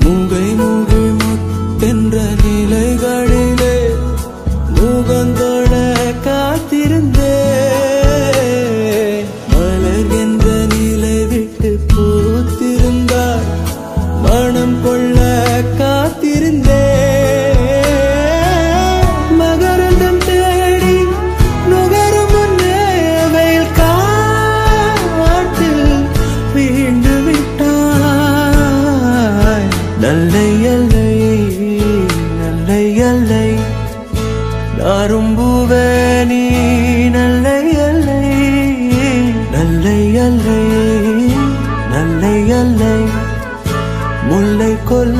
முகை மூகை முத்தென்ற நிலைகளிலே முகங்கள் நல்லை அல்லை நல்லை அல்லை. அரும்புவே நீ நல்லை அல்லை நல்லை அல்லை நல்லை அல்லை. முல்லை கொல்லை